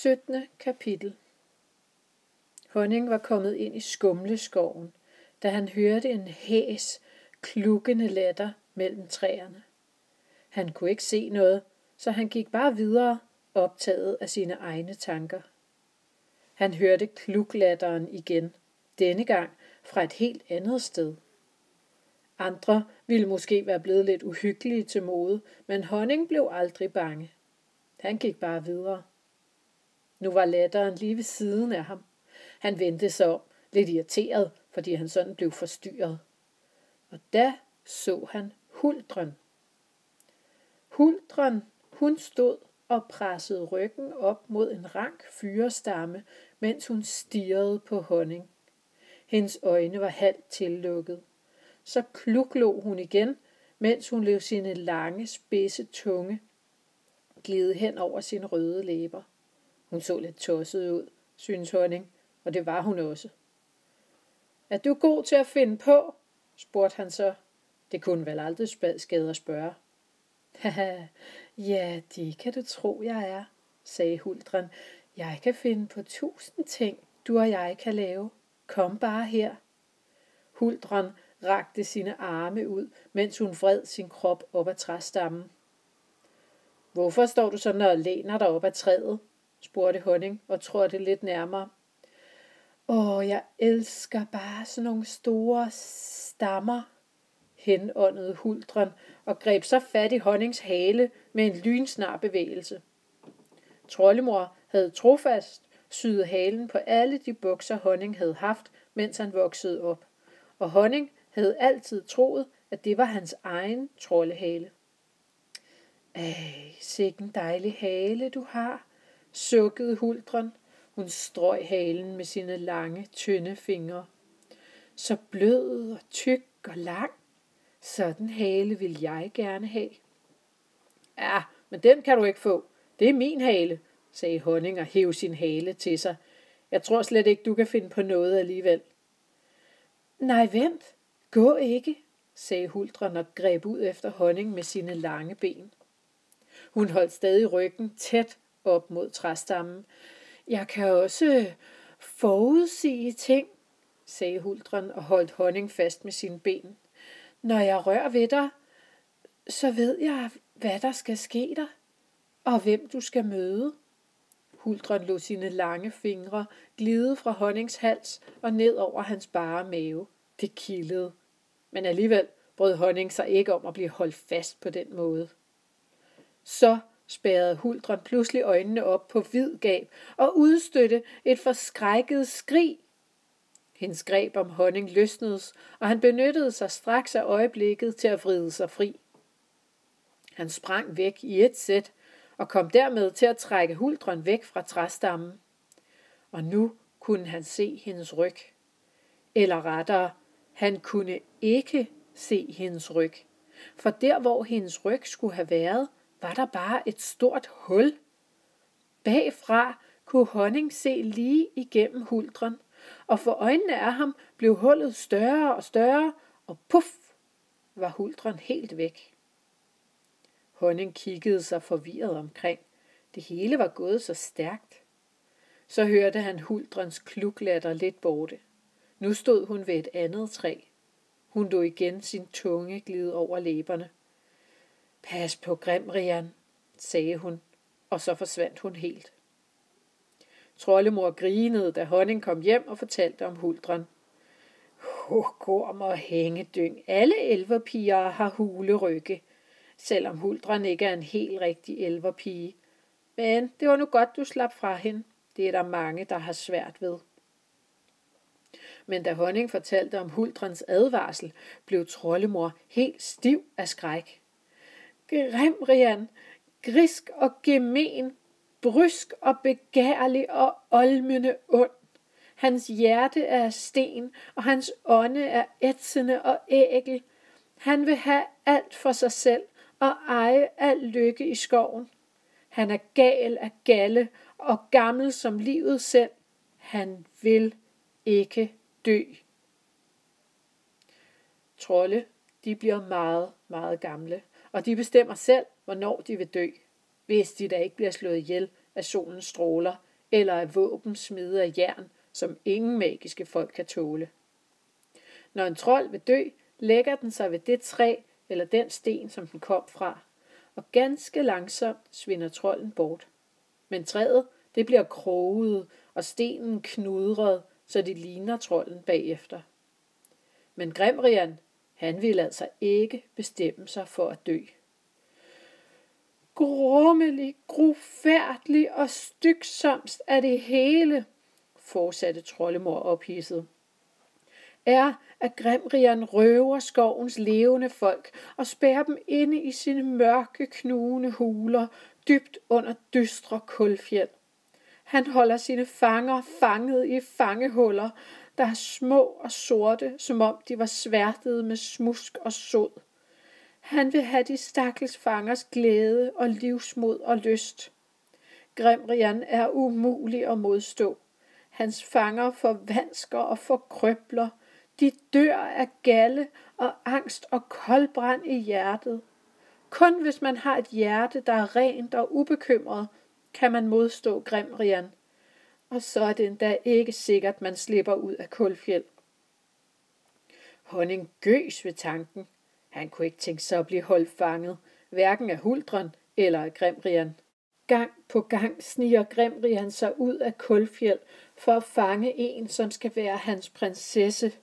17. kapitel Honning var kommet ind i skumleskoven, da han hørte en hæs, klukkende latter mellem træerne. Han kunne ikke se noget, så han gik bare videre, optaget af sine egne tanker. Han hørte kluklatteren igen, denne gang fra et helt andet sted. Andre ville måske være blevet lidt uhyggelige til mode, men Honning blev aldrig bange. Han gik bare videre. Nu var latteren lige ved siden af ham. Han vendte sig om, lidt irriteret, fordi han sådan blev forstyrret. Og da så han Huldren. Huldren, hun stod og pressede ryggen op mod en rank fyrestamme, mens hun stirrede på honning. Hendes øjne var halvt tillukket. Så kluklå hun igen, mens hun løb sine lange, spidse tunge glide hen over sine røde læber. Hun så lidt tosset ud, synes honning, og det var hun også. Er du god til at finde på? spurgte han så. Det kunne vel aldrig skade at spørge. Ja, det kan du tro, jeg er, sagde Huldren. Jeg kan finde på tusind ting, du og jeg kan lave. Kom bare her. Huldren rakte sine arme ud, mens hun vred sin krop op ad træstammen. Hvorfor står du sådan og læner dig op ad træet? Spurgte Honning og trådte lidt nærmere. Åh, jeg elsker bare sådan nogle store stammer, henåndede huldren og greb så fat i Honnings hale med en lynsnar bevægelse. Trollemor havde trofast syet halen på alle de bukser, Honning havde haft, mens han voksede op, og Honning havde altid troet, at det var hans egen troldehale. Ej, sikken dejlig hale du har, sukkede huldren. Hun strøg halen med sine lange, tynde fingre. Så blød og tyk og lang. Sådan hale vil jeg gerne have. Ja, men den kan du ikke få. Det er min hale, sagde Honning og hæv sin hale til sig. Jeg tror slet ikke, du kan finde på noget alligevel. Nej, vent. Gå ikke, sagde Huldren og greb ud efter Honning med sine lange ben. Hun holdt stadig ryggen tæt op mod træstammen. Jeg kan også forudsige ting, sagde Huldren og holdt honning fast med sine ben. Når jeg rører ved dig, så ved jeg, hvad der skal ske dig, og hvem du skal møde. Huldren lod sine lange fingre glide fra Honnings hals og ned over hans bare mave. Det kildede. Men alligevel brød Honning sig ikke om at blive holdt fast på den måde. Så spærrede Huldren pludselig øjnene op på vid gab og udstødte et forskrækket skrig. Hendes greb om honning løsnedes, og han benyttede sig straks af øjeblikket til at vride sig fri. Han sprang væk i et sæt og kom dermed til at trække huldren væk fra træstammen. Og nu kunne han se hendes ryg. Eller rettere, han kunne ikke se hendes ryg. For der, hvor hendes ryg skulle have været, var der bare et stort hul. Bagfra kunne honning se lige igennem huldren, og for øjnene af ham blev hullet større og større, og puff var huldren helt væk. Honning kiggede sig forvirret omkring. Det hele var gået så stærkt. Så hørte han huldrens kluklatter lidt borte. Nu stod hun ved et andet træ. Hun lå igen sin tunge glide over læberne. Pas på Grimrian, sagde hun, og så forsvandt hun helt. Trollemor grinede, da honning kom hjem og fortalte om huldren. Hugorm og hængedyng. Alle elverpiger har hulerygge, selvom huldren ikke er en helt rigtig elverpige. Men det var nu godt, du slap fra hende. Det er der mange, der har svært ved. Men da honning fortalte om huldrens advarsel, blev trollemor helt stiv af skræk. Grimrian, grisk og gemen, brysk og begærlig og olmende ond. Hans hjerte er sten, og hans ånde er ætsende og ægel. Han vil have alt for sig selv og eje al lykke i skoven. Han er gal af galle og gammel som livet selv. Han vil ikke dø. Trolde, de bliver meget, meget gamle og de bestemmer selv, hvornår de vil dø, hvis de da ikke bliver slået ihjel af solens stråler eller af våben smidet af jern, som ingen magiske folk kan tåle. Når en trold vil dø, lægger den sig ved det træ eller den sten, som den kom fra, og ganske langsomt svinder trolden bort. Men træet, det bliver kroget, og stenen knudret, så de ligner trolden bagefter. Men Grimrian, han ville altså ikke bestemme sig for at dø. Grummelig, grufærdelig og stygsomst er det hele, fortsatte troldemor ophidset er, at Grimrian røver skovens levende folk og spærrer dem inde i sine mørke, knugende huler, dybt under dystre kulfjeld. Han holder sine fanger fanget i fangehuller, der er små og sorte, som om de var sværtede med smusk og sod. Han vil have de stakkels fangers glæde og livsmod og lyst. Grimrian er umulig at modstå. Hans fanger forvansker og forkrøbler, de dør af galle og angst og koldbrand i hjertet. Kun hvis man har et hjerte, der er rent og ubekymret, kan man modstå Grimrian. Og så er det endda ikke sikkert, man slipper ud af kulfjeld. Honning gøs ved tanken. Han kunne ikke tænke sig at blive holdt fanget, hverken af Huldren eller af Grimrian. Gang på gang sniger Grimrian sig ud af kulfjeld for at fange en, som skal være hans prinsesse –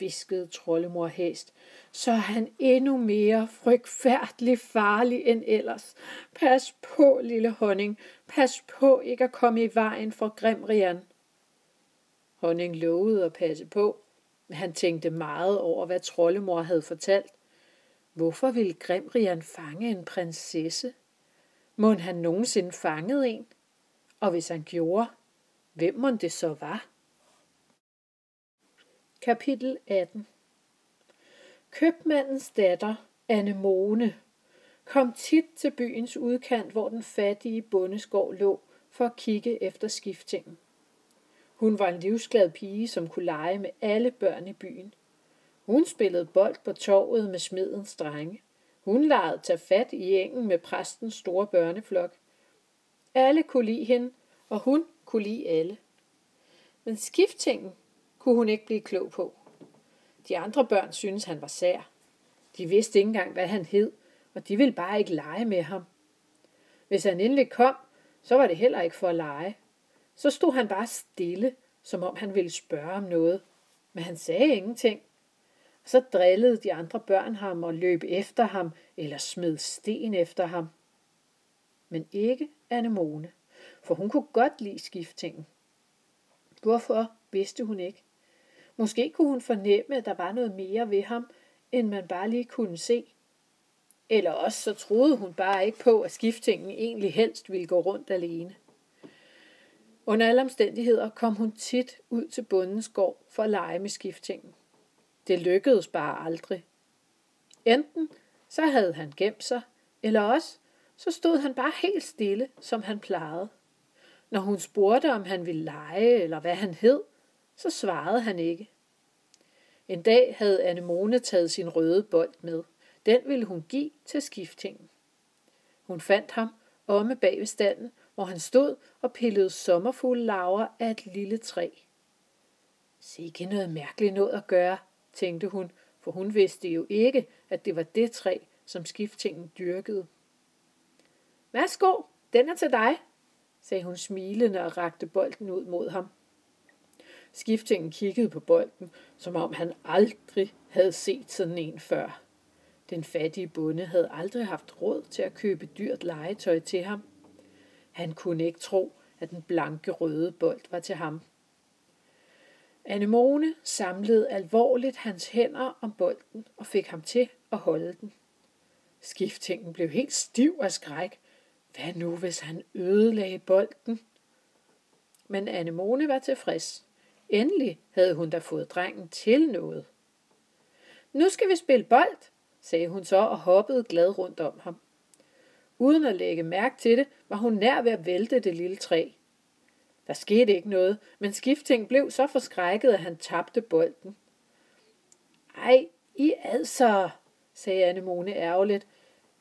viskede troldemor hæst, så er han endnu mere frygtfærdelig farlig end ellers. Pas på, lille honning, pas på ikke at komme i vejen for Grimrian. Honning lovede at passe på, men han tænkte meget over, hvad troldemor havde fortalt. Hvorfor ville Grimrian fange en prinsesse? Må han nogensinde fanget en? Og hvis han gjorde, hvem må det så var? Kapitel 18 Købmandens datter, Anemone, kom tit til byens udkant, hvor den fattige bondeskov lå, for at kigge efter skiftingen. Hun var en livsglad pige, som kunne lege med alle børn i byen. Hun spillede bold på torvet med smedens drenge. Hun legede tage fat i engen med præstens store børneflok. Alle kunne lide hende, og hun kunne lide alle. Men skiftingen kunne hun ikke blive klog på. De andre børn syntes, han var sær. De vidste ikke engang, hvad han hed, og de ville bare ikke lege med ham. Hvis han endelig kom, så var det heller ikke for at lege. Så stod han bare stille, som om han ville spørge om noget. Men han sagde ingenting. Så drillede de andre børn ham og løb efter ham eller smed sten efter ham. Men ikke Anemone, for hun kunne godt lide skiftingen. Hvorfor vidste hun ikke. Måske kunne hun fornemme, at der var noget mere ved ham, end man bare lige kunne se. Eller også så troede hun bare ikke på, at skiftingen egentlig helst ville gå rundt alene. Under alle omstændigheder kom hun tit ud til bundens gård for at lege med skiftingen. Det lykkedes bare aldrig. Enten så havde han gemt sig, eller også så stod han bare helt stille, som han plejede. Når hun spurgte, om han ville lege, eller hvad han hed, så svarede han ikke. En dag havde Anemone taget sin røde bold med. Den ville hun give til skiftingen. Hun fandt ham omme bag ved standen, hvor han stod og pillede sommerfulde laver af et lille træ. Se ikke noget mærkeligt noget at gøre, tænkte hun, for hun vidste jo ikke, at det var det træ, som skiftingen dyrkede. Værsgo, den er til dig, sagde hun smilende og rakte bolden ud mod ham. Skiftingen kiggede på bolden, som om han aldrig havde set sådan en før. Den fattige bonde havde aldrig haft råd til at købe dyrt legetøj til ham. Han kunne ikke tro, at den blanke røde bold var til ham. Anemone samlede alvorligt hans hænder om bolden og fik ham til at holde den. Skiftingen blev helt stiv af skræk. Hvad nu, hvis han ødelagde bolden? Men Anemone var tilfreds. Endelig havde hun da fået drengen til noget. Nu skal vi spille bold, sagde hun så og hoppede glad rundt om ham. Uden at lægge mærke til det, var hun nær ved at vælte det lille træ. Der skete ikke noget, men Skifting blev så forskrækket, at han tabte bolden. Ej, I altså, sagde Anemone ærgerligt.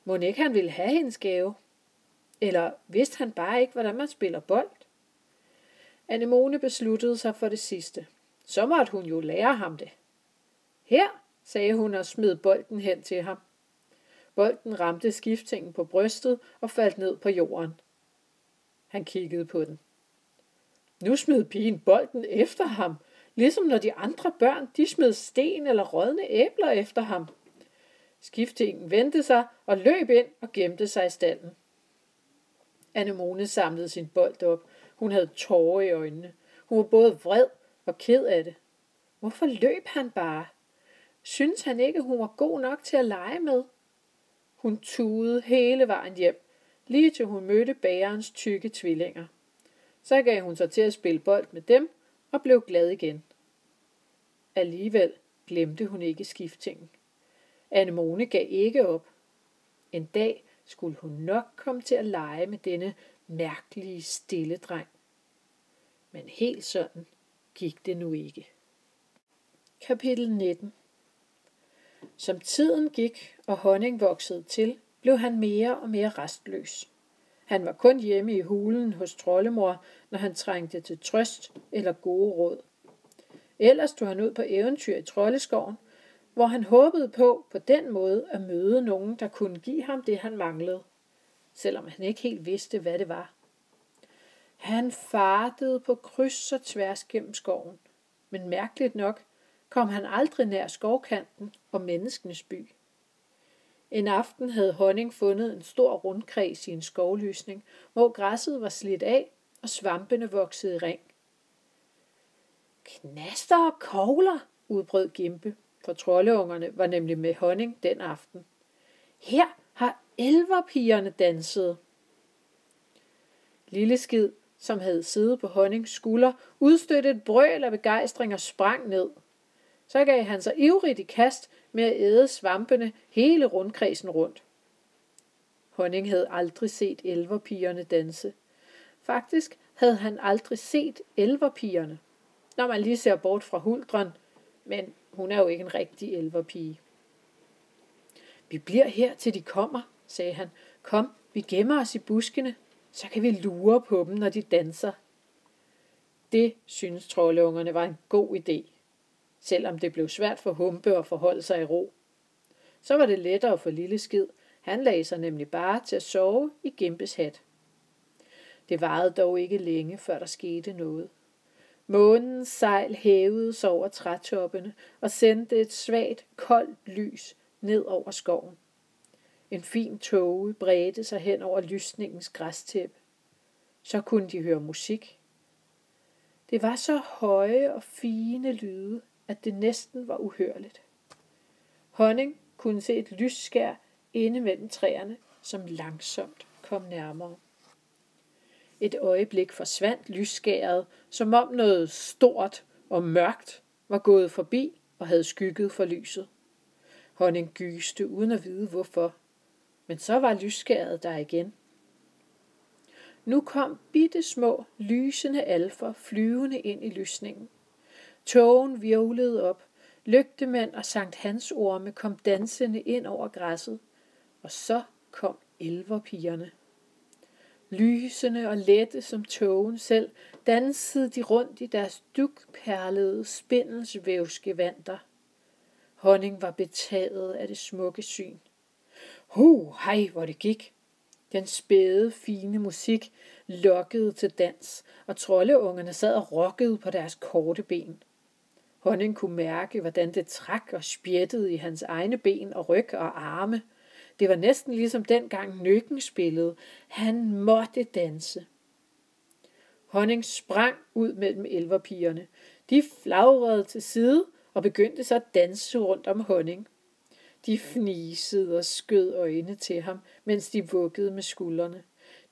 Må ikke han ville have hendes gave? Eller vidste han bare ikke, hvordan man spiller bold? Anemone besluttede sig for det sidste. Så måtte hun jo lære ham det. Her, sagde hun og smed bolden hen til ham. Bolden ramte skiftingen på brystet og faldt ned på jorden. Han kiggede på den. Nu smed pigen bolden efter ham, ligesom når de andre børn, de smed sten eller rådne æbler efter ham. Skiftingen vendte sig og løb ind og gemte sig i stallen. Anemone samlede sin bold op. Hun havde tårer i øjnene. Hun var både vred og ked af det. Hvorfor løb han bare? Synes han ikke, hun var god nok til at lege med? Hun tudede hele vejen hjem, lige til hun mødte bærens tykke tvillinger. Så gav hun sig til at spille bold med dem og blev glad igen. Alligevel glemte hun ikke skiftingen. Anemone gav ikke op. En dag skulle hun nok komme til at lege med denne mærkelige stille dreng. Men helt sådan gik det nu ikke. Kapitel 19 Som tiden gik og honning voksede til, blev han mere og mere restløs. Han var kun hjemme i hulen hos troldemor, når han trængte til trøst eller gode råd. Ellers tog han ud på eventyr i troldeskoven, hvor han håbede på på den måde at møde nogen, der kunne give ham det, han manglede, selvom han ikke helt vidste, hvad det var. Han fartede på kryds og tværs gennem skoven, men mærkeligt nok kom han aldrig nær skovkanten og menneskenes by. En aften havde Honning fundet en stor rundkreds i en skovlysning, hvor græsset var slidt af og svampene voksede i ring. Knaster og kogler, udbrød Gimpe, for troldeungerne var nemlig med honning den aften. Her har elverpigerne danset. Lille skid, som havde siddet på honnings skulder, udstødte et brøl af begejstring og sprang ned. Så gav han sig ivrigt i kast med at æde svampene hele rundkredsen rundt. Honning havde aldrig set elverpigerne danse. Faktisk havde han aldrig set elverpigerne, når man lige ser bort fra huldren, men hun er jo ikke en rigtig elverpige. Vi bliver her, til de kommer, sagde han. Kom, vi gemmer os i buskene, så kan vi lure på dem, når de danser. Det synes trollungerne, var en god idé, selvom det blev svært for Humpe at forholde sig i ro. Så var det lettere for Lille Skid. Han lagde sig nemlig bare til at sove i Gimpes hat. Det varede dog ikke længe, før der skete noget. Månens sejl hævede sig over trætoppene og sendte et svagt, koldt lys ned over skoven. En fin tåge bredte sig hen over lysningens græstæppe. Så kunne de høre musik. Det var så høje og fine lyde, at det næsten var uhørligt. Honning kunne se et lysskær inde mellem træerne, som langsomt kom nærmere. Et øjeblik forsvandt lysskæret, som om noget stort og mørkt var gået forbi og havde skygget for lyset. Honning gyste uden at vide hvorfor. Men så var lysskæret der igen. Nu kom bitte små, lysende alfer flyvende ind i lysningen. Togen virvlede op, lygtemænd og Sankt Hans orme kom dansende ind over græsset, og så kom elverpigerne. Lysende og lette som togen selv, dansede de rundt i deres dukperlede spindelsvævskevanter. Honning var betaget af det smukke syn. Hu, hej, hvor det gik. Den spæde, fine musik lokkede til dans, og troldeungerne sad og rokkede på deres korte ben. Honning kunne mærke, hvordan det trak og spjættede i hans egne ben og ryg og arme – det var næsten ligesom dengang Nøkken spillede. Han måtte danse. Honning sprang ud mellem elverpigerne. De flagrede til side og begyndte så at danse rundt om Honning. De fnisede og skød øjne til ham, mens de vuggede med skuldrene.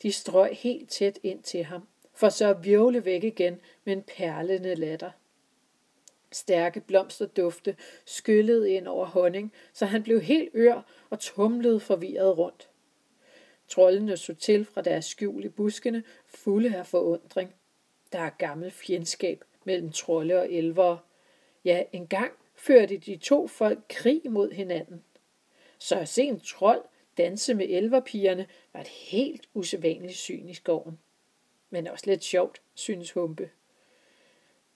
De strøg helt tæt ind til ham, for så at virvle væk igen med en perlende latter. Stærke blomsterdufte skyllede ind over honning, så han blev helt ør og tumlede forvirret rundt. Trollene så til fra deres skjul i buskene, fulde af forundring. Der er gammel fjendskab mellem trolde og elvere. Ja, engang førte de to folk krig mod hinanden. Så at se en trold danse med elverpigerne var et helt usædvanligt syn i skoven. Men også lidt sjovt, synes Humpe.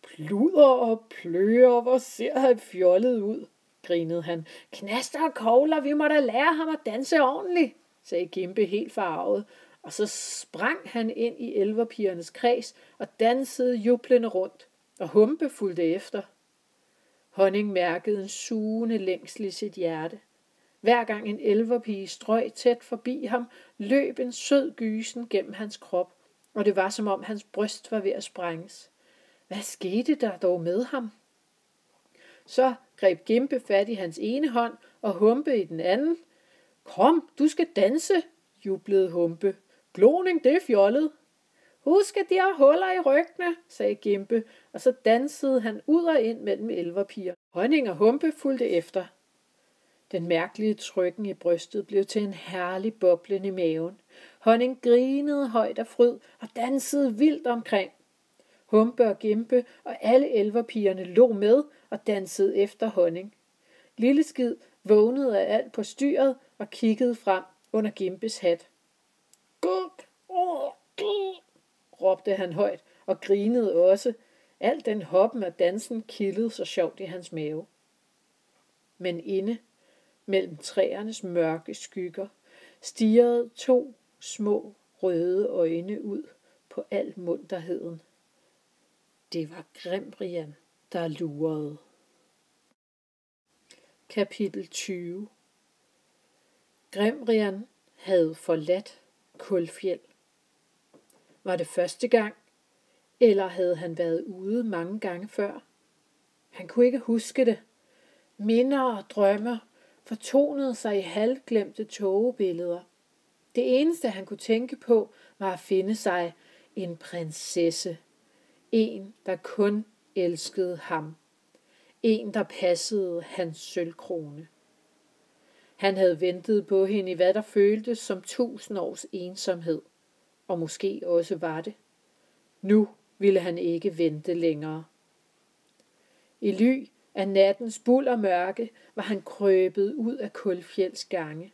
Pluder og pløger, hvor ser han fjollet ud, grinede han. Knaster og kogler, vi må da lære ham at danse ordentligt, sagde Gimpe helt farvet, og så sprang han ind i elverpigernes kreds og dansede jublende rundt, og Humpe fulgte efter. Honning mærkede en sugende længsel i sit hjerte. Hver gang en elverpige strøg tæt forbi ham, løb en sød gysen gennem hans krop, og det var som om hans bryst var ved at sprænges. Hvad skete der dog med ham? Så greb Gimpe fat i hans ene hånd og Humpe i den anden. Kom, du skal danse, jublede Humpe. Gloning, det er fjollet. Husk, at de har huller i ryggene, sagde Gimpe, og så dansede han ud og ind mellem elverpiger. Honning og Humpe fulgte efter. Den mærkelige trykken i brystet blev til en herlig boblen i maven. Honning grinede højt af fryd og dansede vildt omkring. Humpe og Gimpe og alle elverpigerne lå med og dansede efter honning. Lille Skid vågnede af alt på styret og kiggede frem under Gimpes hat. Råbte han højt og grinede også. Al den hoppen og dansen kildede så sjovt i hans mave. Men inde mellem træernes mørke skygger stirrede to små røde øjne ud på al munterheden. Det var Grimrian, der lurede. Kapitel 20 Grimrian havde forladt Kulfjeld. Var det første gang, eller havde han været ude mange gange før? Han kunne ikke huske det. Minder og drømme fortonede sig i halvglemte togebilleder. Det eneste, han kunne tænke på, var at finde sig en prinsesse. En, der kun elskede ham. En, der passede hans sølvkrone. Han havde ventet på hende i hvad der føltes som tusind års ensomhed. Og måske også var det. Nu ville han ikke vente længere. I ly af nattens buld og mørke var han krøbet ud af Kulfjelds gange.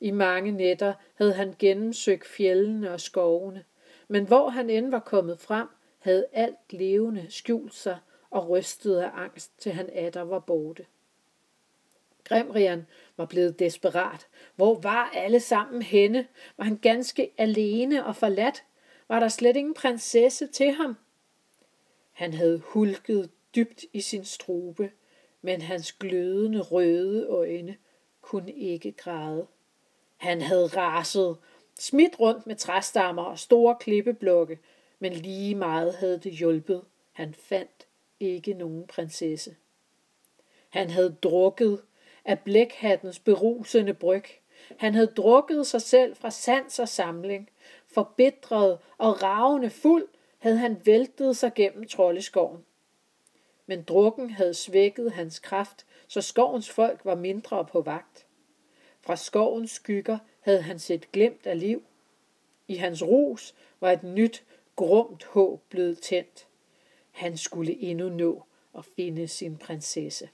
I mange nætter havde han gennemsøgt fjellene og skovene, men hvor han end var kommet frem, havde alt levende skjult sig og rystet af angst, til han atter var borte. Grimrian var blevet desperat. Hvor var alle sammen henne? Var han ganske alene og forladt? Var der slet ingen prinsesse til ham? Han havde hulket dybt i sin strube, men hans glødende røde øjne kunne ikke græde. Han havde raset, smidt rundt med træstammer og store klippeblokke, men lige meget havde det hjulpet. Han fandt ikke nogen prinsesse. Han havde drukket af blækhattens berusende bryg. Han havde drukket sig selv fra sans og samling. Forbitret og ravende fuld havde han væltet sig gennem troldeskoven. Men drukken havde svækket hans kraft, så skovens folk var mindre på vagt. Fra skovens skygger havde han set glemt af liv. I hans rus var et nyt, grumt håb blevet tændt. Han skulle endnu nå at finde sin prinsesse.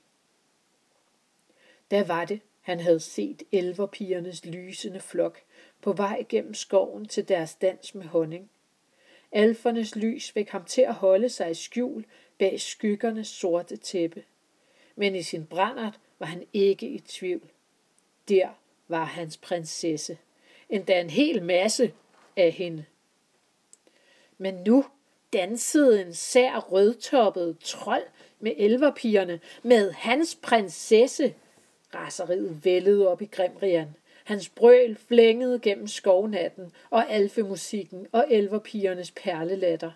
Da var det, han havde set elverpigernes lysende flok på vej gennem skoven til deres dans med honning. Alfernes lys fik ham til at holde sig i skjul bag skyggernes sorte tæppe. Men i sin brændert var han ikke i tvivl. Der var hans prinsesse. Endda en hel masse af hende. Men nu dansede en sær rødtoppet trold med elverpigerne med hans prinsesse Raseriet vældede op i Grimrian. Hans brøl flængede gennem skovnatten og alfemusikken og elverpigernes perlelatter.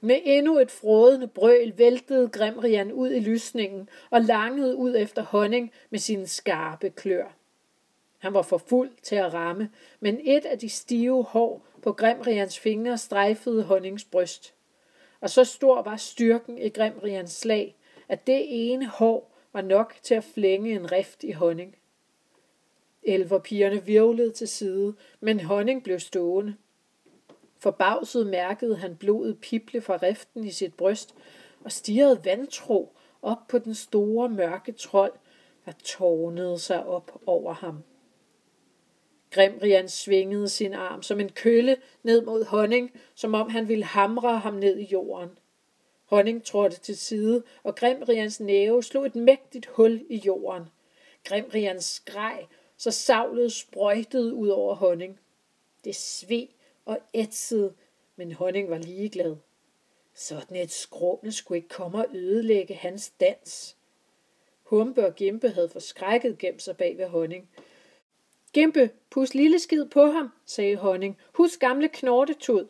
Med endnu et frådende brøl væltede Grimrian ud i lysningen og langede ud efter honning med sine skarpe klør. Han var for fuld til at ramme, men et af de stive hår på Grimrians fingre strejfede honnings bryst. Og så stor var styrken i Grimrians slag, at det ene hår var nok til at flænge en rift i honning. Elverpigerne virvlede til side, men honning blev stående. Forbavset mærkede han blodet pible fra riften i sit bryst og stirrede vantro op på den store mørke trold, der tårnede sig op over ham. Grimrian svingede sin arm som en kølle ned mod honning, som om han ville hamre ham ned i jorden. Honning trådte til side, og Grimrians næve slog et mægtigt hul i jorden. Grimrians skreg, så savlet sprøjtede ud over Honning. Det sved og ætsede, men Honning var ligeglad. Sådan et skråne skulle ikke komme og ødelægge hans dans. Humpe og Gimpe havde forskrækket gemt sig bag ved Honning. Gimpe, pus lille skid på ham, sagde Honning. Husk gamle knortetud.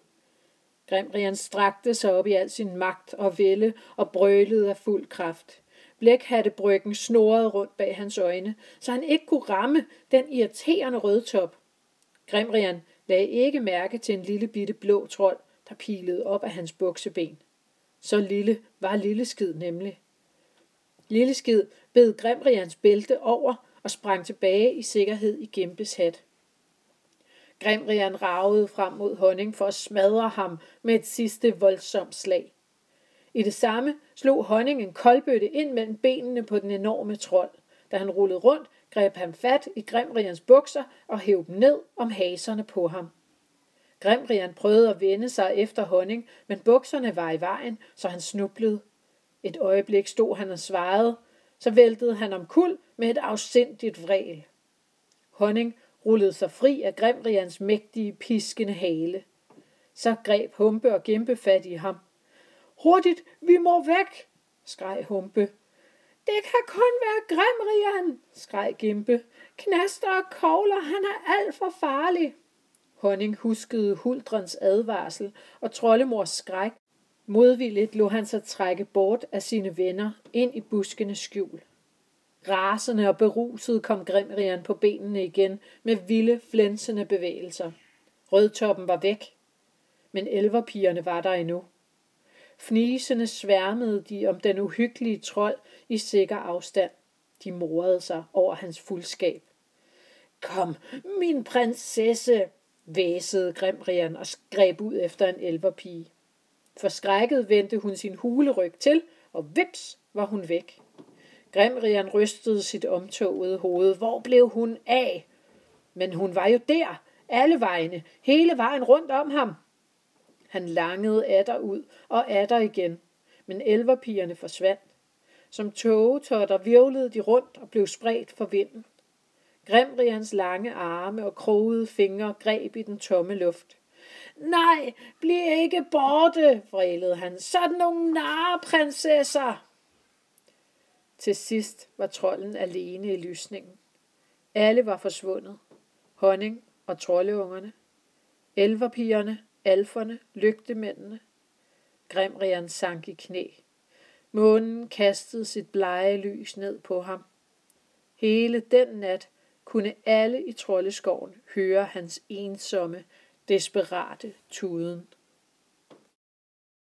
Grimrian strakte sig op i al sin magt og vælde og brølede af fuld kraft. Blækhattebryggen snorede rundt bag hans øjne, så han ikke kunne ramme den irriterende rødtop. Grimrian lagde ikke mærke til en lille bitte blå trold, der pilede op af hans bukseben. Så lille var Lilleskid nemlig. Lilleskid bed Grimrians bælte over og sprang tilbage i sikkerhed i Gempes hat. Grimrian ragede frem mod Honning for at smadre ham med et sidste voldsomt slag. I det samme slog Honning en koldbøtte ind mellem benene på den enorme trold. Da han rullede rundt, greb han fat i Grimrians bukser og hæv dem ned om haserne på ham. Grimrian prøvede at vende sig efter Honning, men bukserne var i vejen, så han snublede. Et øjeblik stod han og svarede, så væltede han om kul med et afsindigt vræl. Honning rullede sig fri af Grimrians mægtige, piskende hale. Så greb Humpe og Gimpe fat i ham. Hurtigt, vi må væk, skreg Humpe. Det kan kun være Grimrian, skreg Gimpe. Knaster og kogler, han er alt for farlig. Honning huskede Huldrens advarsel og troldemors skræk. Modvilligt lå han sig trække bort af sine venner ind i buskenes skjul. Rasende og beruset kom Grimrian på benene igen med vilde, flænsende bevægelser. Rødtoppen var væk, men elverpigerne var der endnu. Fnisende sværmede de om den uhyggelige trold i sikker afstand. De morede sig over hans fuldskab. Kom, min prinsesse, væsede Grimrian og greb ud efter en elverpige. Forskrækket vendte hun sin huleryg til, og vips var hun væk. Grimrian rystede sit omtogede hoved. Hvor blev hun af? Men hun var jo der, alle vegne, hele vejen rundt om ham. Han langede atter ud og atter igen, men elverpigerne forsvandt. Som togetotter virvlede de rundt og blev spredt for vinden. Grimrians lange arme og krogede fingre greb i den tomme luft. Nej, bliv ikke borte, vrælede han. Sådan nogle narreprinsesser! Til sidst var trolden alene i lysningen. Alle var forsvundet. Honning og troldeungerne. Elverpigerne, alferne, lygtemændene. Grimrian sank i knæ. Månen kastede sit blege lys ned på ham. Hele den nat kunne alle i troldeskoven høre hans ensomme, desperate tuden.